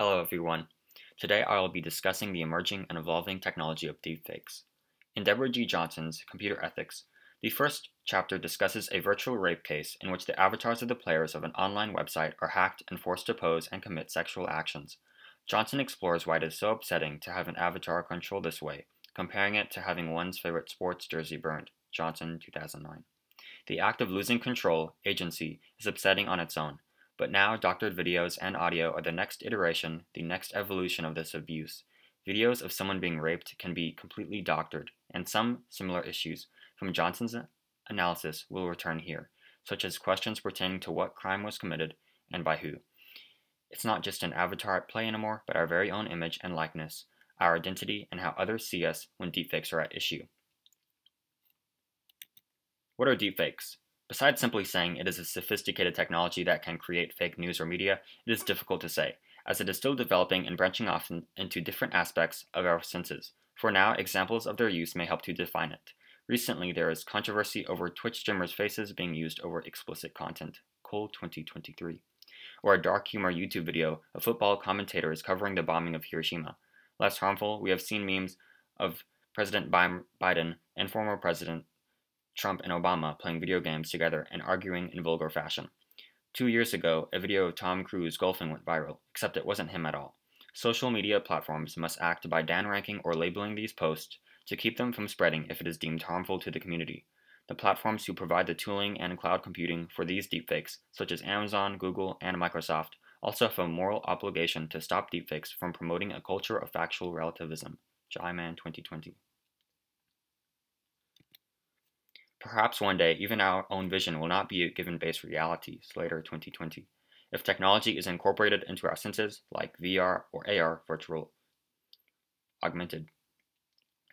Hello everyone. Today I will be discussing the emerging and evolving technology of deepfakes. In Deborah G. Johnson's Computer Ethics, the first chapter discusses a virtual rape case in which the avatars of the players of an online website are hacked and forced to pose and commit sexual actions. Johnson explores why it is so upsetting to have an avatar controlled this way, comparing it to having one's favorite sports jersey burned. Johnson, 2009. The act of losing control, agency, is upsetting on its own, but now doctored videos and audio are the next iteration, the next evolution of this abuse. Videos of someone being raped can be completely doctored, and some similar issues from Johnson's analysis will return here, such as questions pertaining to what crime was committed and by who. It's not just an avatar at play anymore, but our very own image and likeness, our identity, and how others see us when deepfakes are at issue. What are deepfakes? Besides simply saying it is a sophisticated technology that can create fake news or media, it is difficult to say, as it is still developing and branching off in, into different aspects of our senses. For now, examples of their use may help to define it. Recently, there is controversy over Twitch streamers' faces being used over explicit content. Cole 2023. Or a dark humor YouTube video of football commentators covering the bombing of Hiroshima. Less harmful, we have seen memes of President Biden and former President Trump and Obama playing video games together and arguing in vulgar fashion. Two years ago, a video of Tom Cruise golfing went viral, except it wasn't him at all. Social media platforms must act by downranking or labeling these posts to keep them from spreading if it is deemed harmful to the community. The platforms who provide the tooling and cloud computing for these deepfakes, such as Amazon, Google, and Microsoft, also have a moral obligation to stop deepfakes from promoting a culture of factual relativism. Jaiman 2020. Perhaps one day, even our own vision will not be a given base reality, Slater 2020, if technology is incorporated into our senses, like VR or AR, virtual augmented.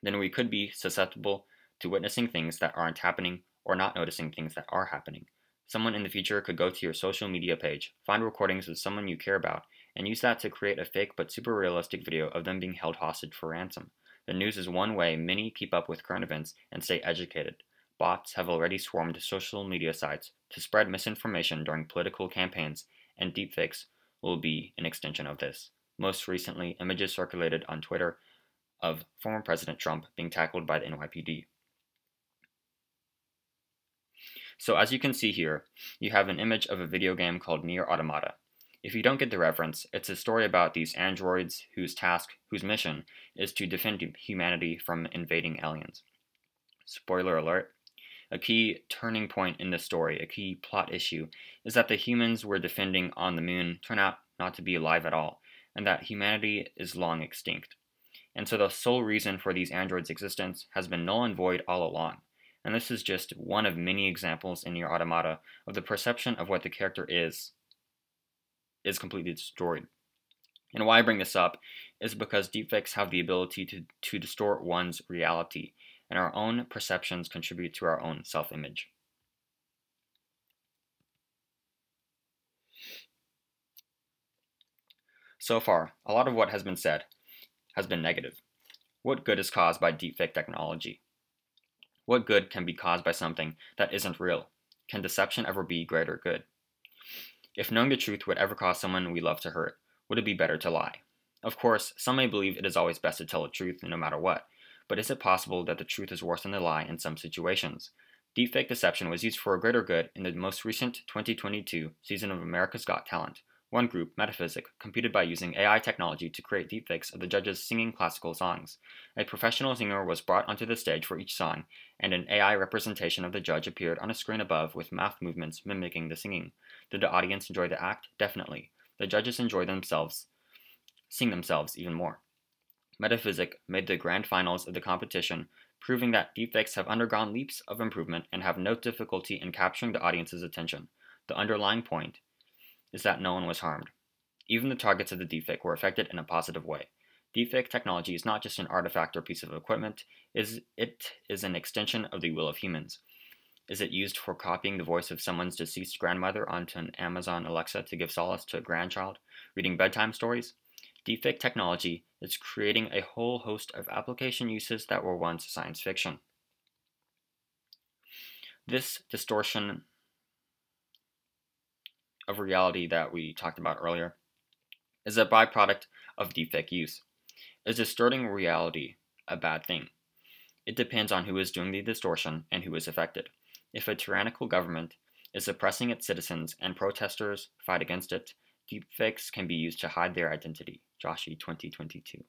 Then we could be susceptible to witnessing things that aren't happening or not noticing things that are happening. Someone in the future could go to your social media page, find recordings of someone you care about, and use that to create a fake but super realistic video of them being held hostage for ransom. The news is one way many keep up with current events and stay educated. Bots have already swarmed social media sites to spread misinformation during political campaigns, and deepfakes will be an extension of this. Most recently, images circulated on Twitter of former President Trump being tackled by the NYPD. So as you can see here, you have an image of a video game called Nier Automata. If you don't get the reference, it's a story about these androids whose task, whose mission, is to defend humanity from invading aliens. Spoiler alert, a key turning point in the story, a key plot issue, is that the humans we're defending on the moon turn out not to be alive at all, and that humanity is long extinct. And so the sole reason for these androids' existence has been null and void all along. And this is just one of many examples in Nier Automata of the perception of what the character is, is completely destroyed. And why I bring this up is because deepfakes have the ability to, to distort one's reality and our own perceptions contribute to our own self image. So far, a lot of what has been said has been negative. What good is caused by deepfake technology? What good can be caused by something that isn't real? Can deception ever be greater good? If knowing the truth would ever cause someone we love to hurt, would it be better to lie? Of course, some may believe it is always best to tell the truth no matter what, but is it possible that the truth is worse than the lie in some situations? Deepfake deception was used for a greater good in the most recent 2022 season of America's Got Talent. One group, Metaphysic, competed by using AI technology to create deepfakes of the judges singing classical songs. A professional singer was brought onto the stage for each song, and an AI representation of the judge appeared on a screen above with mouth movements mimicking the singing. Did the audience enjoy the act? Definitely. The judges enjoyed themselves, sing themselves even more. Metaphysic made the grand finals of the competition, proving that deepfakes have undergone leaps of improvement and have no difficulty in capturing the audience's attention. The underlying point is that no one was harmed. Even the targets of the deepfake were affected in a positive way. Deepfake technology is not just an artifact or piece of equipment, is it is an extension of the will of humans. Is it used for copying the voice of someone's deceased grandmother onto an Amazon Alexa to give solace to a grandchild, reading bedtime stories? Deepfake technology is creating a whole host of application uses that were once science fiction. This distortion of reality that we talked about earlier is a byproduct of deepfake use. Is distorting reality a bad thing? It depends on who is doing the distortion and who is affected. If a tyrannical government is suppressing its citizens and protesters fight against it, deepfakes can be used to hide their identity. Joshi 2022.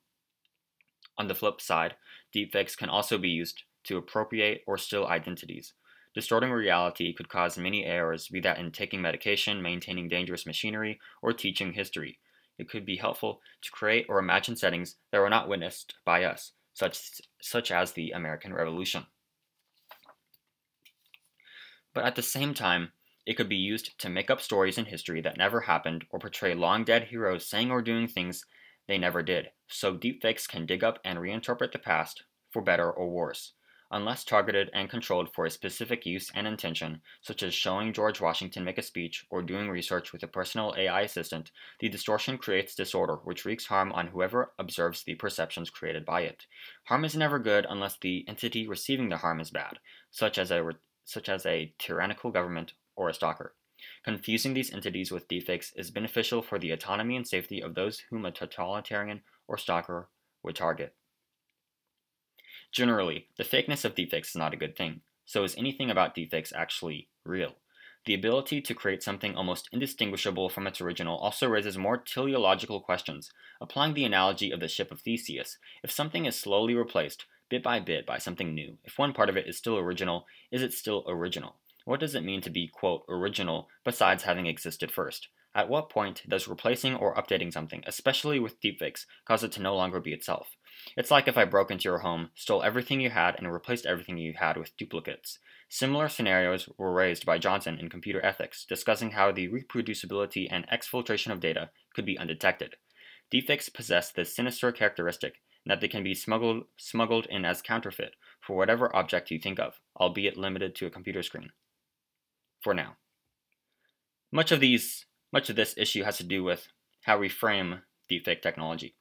On the flip side, deepfakes can also be used to appropriate or steal identities. Distorting reality could cause many errors, be that in taking medication, maintaining dangerous machinery, or teaching history. It could be helpful to create or imagine settings that were not witnessed by us, such, such as the American Revolution. But at the same time, it could be used to make up stories in history that never happened or portray long dead heroes saying or doing things they never did. So deepfakes can dig up and reinterpret the past, for better or worse. Unless targeted and controlled for a specific use and intention, such as showing George Washington make a speech or doing research with a personal AI assistant, the distortion creates disorder, which wreaks harm on whoever observes the perceptions created by it. Harm is never good unless the entity receiving the harm is bad, such as a, such as a tyrannical government or a stalker. Confusing these entities with deepfakes is beneficial for the autonomy and safety of those whom a totalitarian or stalker would target. Generally, the fakeness of deepfakes is not a good thing. So is anything about deepfakes actually real? The ability to create something almost indistinguishable from its original also raises more teleological questions. Applying the analogy of the ship of Theseus, if something is slowly replaced, bit by bit, by something new, if one part of it is still original, is it still original? What does it mean to be, quote, original besides having existed first? At what point does replacing or updating something, especially with deepfakes, cause it to no longer be itself? It's like if I broke into your home, stole everything you had, and replaced everything you had with duplicates. Similar scenarios were raised by Johnson in Computer Ethics, discussing how the reproducibility and exfiltration of data could be undetected. Deepfakes possess this sinister characteristic that they can be smuggled, smuggled in as counterfeit for whatever object you think of, albeit limited to a computer screen. For now. Much of these much of this issue has to do with how we frame deepfake technology.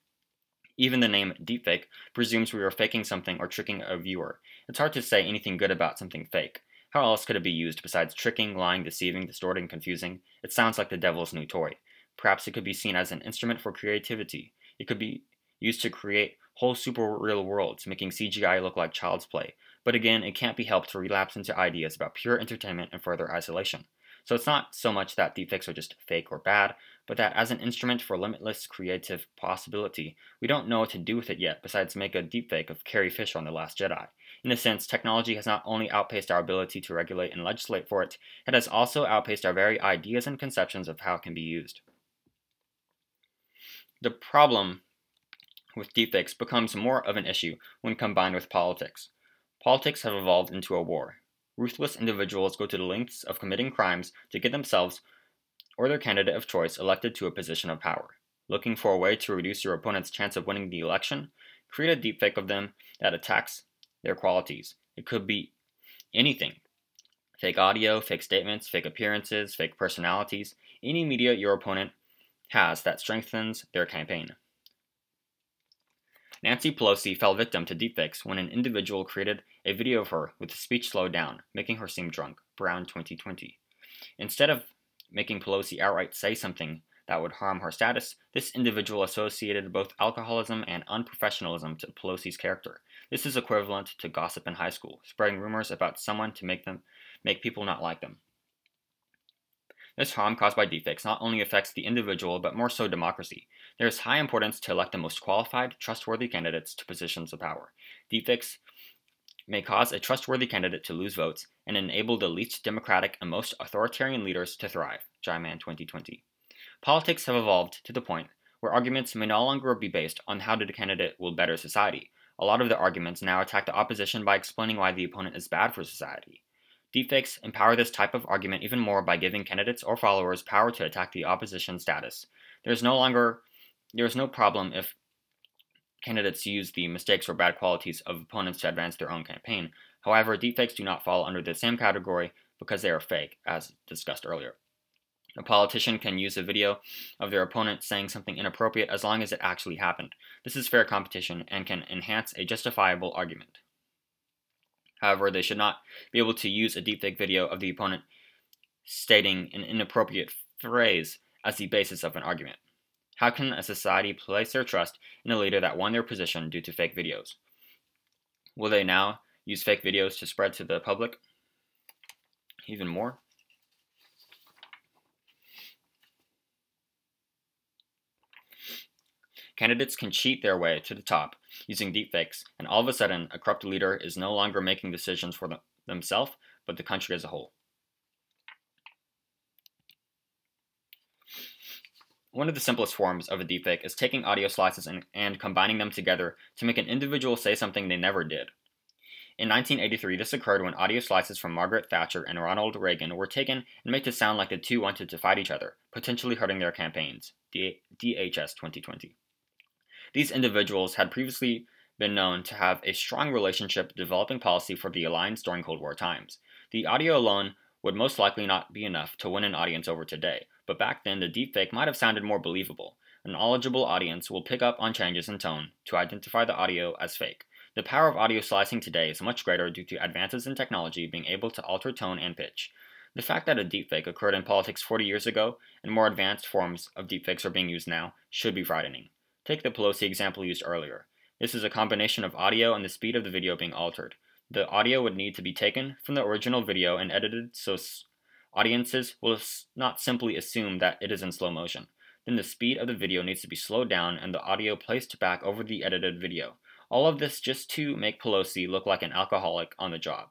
Even the name deepfake presumes we are faking something or tricking a viewer. It's hard to say anything good about something fake. How else could it be used besides tricking, lying, deceiving, distorting, confusing? It sounds like the devil's new toy. Perhaps it could be seen as an instrument for creativity. It could be used to create whole super real worlds, making CGI look like child's play. But again, it can't be helped to relapse into ideas about pure entertainment and further isolation. So it's not so much that deepfakes are just fake or bad, but that as an instrument for limitless creative possibility, we don't know what to do with it yet besides make a deepfake of Carrie Fisher on The Last Jedi. In a sense, technology has not only outpaced our ability to regulate and legislate for it, it has also outpaced our very ideas and conceptions of how it can be used. The problem with deepfakes becomes more of an issue when combined with politics. Politics have evolved into a war, Ruthless individuals go to the lengths of committing crimes to get themselves or their candidate of choice elected to a position of power. Looking for a way to reduce your opponent's chance of winning the election? Create a deepfake of them that attacks their qualities. It could be anything fake audio, fake statements, fake appearances, fake personalities, any media your opponent has that strengthens their campaign. Nancy Pelosi fell victim to deepfakes when an individual created a video of her with the speech slowed down, making her seem drunk. Brown 2020. Instead of making Pelosi outright say something that would harm her status, this individual associated both alcoholism and unprofessionalism to Pelosi's character. This is equivalent to gossip in high school, spreading rumors about someone to make them make people not like them. This harm caused by deepfakes not only affects the individual, but more so democracy. There is high importance to elect the most qualified, trustworthy candidates to positions of power. Deepfakes may cause a trustworthy candidate to lose votes and enable the least democratic and most authoritarian leaders to thrive. Jaiman 2020. Politics have evolved to the point where arguments may no longer be based on how the candidate will better society. A lot of the arguments now attack the opposition by explaining why the opponent is bad for society. Deepfakes empower this type of argument even more by giving candidates or followers power to attack the opposition status. There is no longer there is no problem if candidates use the mistakes or bad qualities of opponents to advance their own campaign. However, deepfakes do not fall under the same category because they are fake, as discussed earlier. A politician can use a video of their opponent saying something inappropriate as long as it actually happened. This is fair competition and can enhance a justifiable argument. However, they should not be able to use a deepfake video of the opponent stating an inappropriate phrase as the basis of an argument. How can a society place their trust in a leader that won their position due to fake videos? Will they now use fake videos to spread to the public even more? Candidates can cheat their way to the top using deepfakes, and all of a sudden, a corrupt leader is no longer making decisions for them, themselves, but the country as a whole. One of the simplest forms of a deepfake is taking audio slices and, and, combining them together to make an individual say something they never did. In 1983, this occurred when audio slices from Margaret Thatcher and Ronald Reagan were taken and made to sound like the two wanted to fight each other, potentially hurting their campaigns. DHS 2020. These individuals had previously been known to have a strong relationship developing policy for the alliance during Cold War times. The audio alone would most likely not be enough to win an audience over today, but back then the deepfake might have sounded more believable. A knowledgeable audience will pick up on changes in tone to identify the audio as fake. The power of audio slicing today is much greater due to advances in technology being able to alter tone and pitch. The fact that a deepfake occurred in politics 40 years ago and more advanced forms of deepfakes are being used now should be frightening. Take the Pelosi example used earlier. This is a combination of audio and the speed of the video being altered. The audio would need to be taken from the original video and edited so Audiences will not simply assume that it is in slow motion. Then the speed of the video needs to be slowed down and the audio placed back over the edited video. All of this just to make Pelosi look like an alcoholic on the job.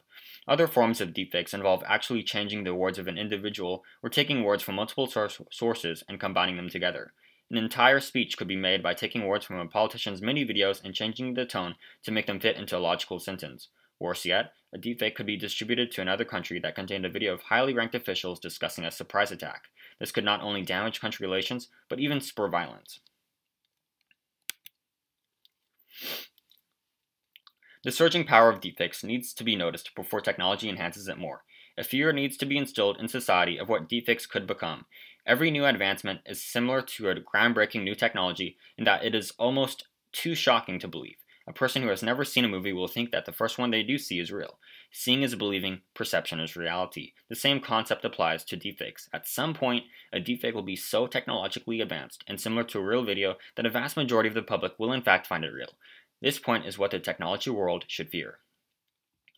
Other forms of deepfakes involve actually changing the words of an individual or taking words from multiple sources and combining them together. An entire speech could be made by taking words from a politician's many videos and changing the tone to make them fit into a logical sentence. Worse yet, a deepfake could be distributed to another country that contained a video of highly ranked officials discussing a surprise attack. This could not only damage country relations, but even spur violence. The surging power of deepfakes needs to be noticed before technology enhances it more. A fear needs to be instilled in society of what deepfakes could become. Every new advancement is similar to a groundbreaking new technology in that it is almost too shocking to believe. A person who has never seen a movie will think that the first one they do see is real. Seeing is believing, perception is reality. The same concept applies to deepfakes. At some point, a deepfake will be so technologically advanced and similar to a real video that a vast majority of the public will in fact find it real. This point is what the technology world should fear.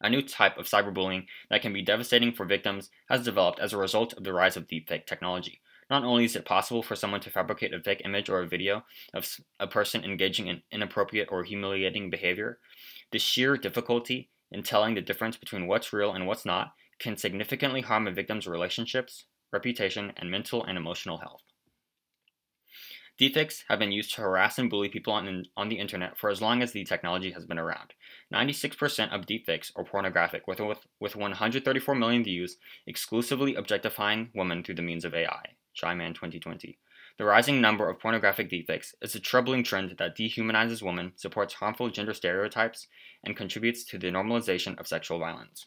A new type of cyberbullying that can be devastating for victims has developed as a result of the rise of deepfake technology. Not only is it possible for someone to fabricate a fake image or a video of a person engaging in inappropriate or humiliating behavior, the sheer difficulty in telling the difference between what's real and what's not can significantly harm a victim's relationships, reputation, and mental and emotional health. Deepfakes have been used to harass and bully people on, on the internet for as long as the technology has been around. 96% of deepfakes are pornographic, with, with, with 134 million views exclusively objectifying women through the means of AI. Jaiman 2020. The rising number of pornographic deepfakes is a troubling trend that dehumanizes women, supports harmful gender stereotypes, and contributes to the normalization of sexual violence.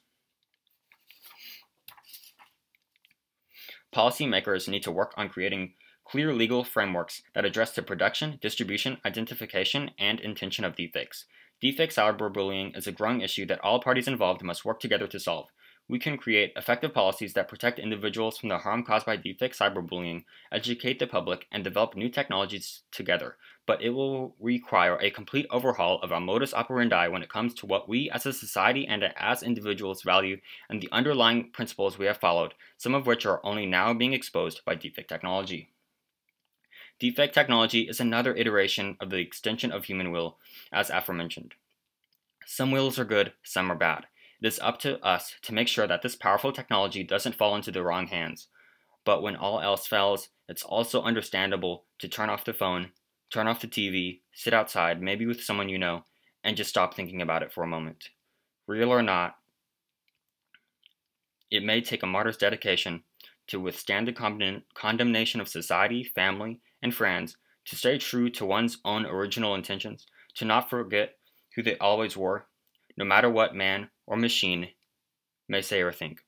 Policymakers need to work on creating clear legal frameworks that address the production, distribution, identification, and intention of deepfakes. Deepfake cyberbullying is a growing issue that all parties involved must work together to solve. We can create effective policies that protect individuals from the harm caused by deepfake cyberbullying, educate the public, and develop new technologies together, but it will require a complete overhaul of our modus operandi when it comes to what we as a society and as individuals value and the underlying principles we have followed, some of which are only now being exposed by deepfake technology. Deepfake technology is another iteration of the extension of human will, as aforementioned. Some wills are good, some are bad. It is up to us to make sure that this powerful technology doesn't fall into the wrong hands. But when all else fails, it's also understandable to turn off the phone, turn off the TV, sit outside, maybe with someone you know, and just stop thinking about it for a moment. Real or not, it may take a martyr's dedication to withstand the condemnation of society, family, and friends, to stay true to one's own original intentions, to not forget who they always were, no matter what man or machine may say or think.